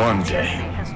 One day,